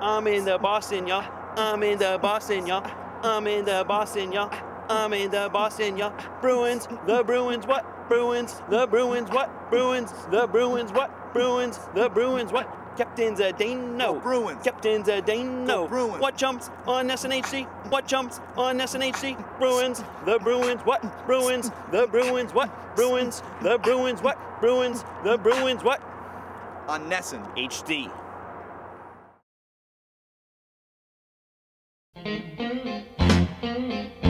I'm in the Boston, y'all. I'm in the Boston, y'all. I'm in the Boston, y'all. I'm in the Boston, y'all. Bruins, the Bruins, what? Bruins, the Bruins, what? Bruins, the Bruins, what? Bruins, the Bruins, what? Captain's Zdeno. Bruins. Captain's Zdeno. Go Bruins. What jumps on SNHC? What jumps on SNHC? Bruins, the Bruins, what? Bruins, the Bruins, what? Bruins, the Bruins, what? Bruins, the Bruins, what? On NESN. HD. Thank you.